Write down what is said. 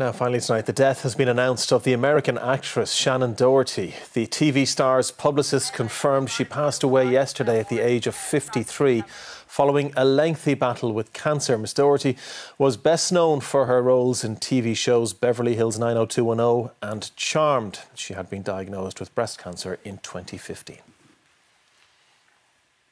Now, finally tonight, the death has been announced of the American actress Shannen Doherty. The TV star's publicist confirmed she passed away yesterday at the age of 53 following a lengthy battle with cancer. Miss Doherty was best known for her roles in TV shows Beverly Hills 90210 and Charmed. She had been diagnosed with breast cancer in 2015.